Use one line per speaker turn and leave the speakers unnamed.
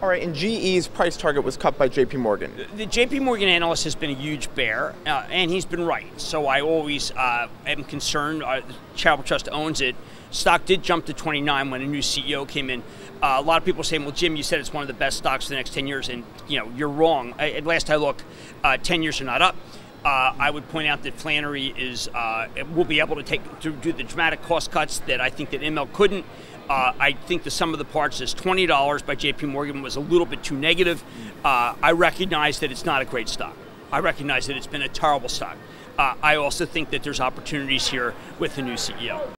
All right, and GE's price target was cut by JP Morgan.
The JP Morgan analyst has been a huge bear, uh, and he's been right. So I always uh, am concerned. Uh, Charitable Trust owns it. Stock did jump to 29 when a new CEO came in. Uh, a lot of people saying, "Well, Jim, you said it's one of the best stocks for the next 10 years," and you know you're wrong. At last I look, uh, 10 years are not up. Uh, I would point out that Flannery is uh, will be able to take to do the dramatic cost cuts that I think that Immelt couldn't. Uh, I think the sum of the parts is twenty dollars by J.P. Morgan was a little bit too negative. Uh, I recognize that it's not a great stock. I recognize that it's been a terrible stock. Uh, I also think that there's opportunities here with the new CEO.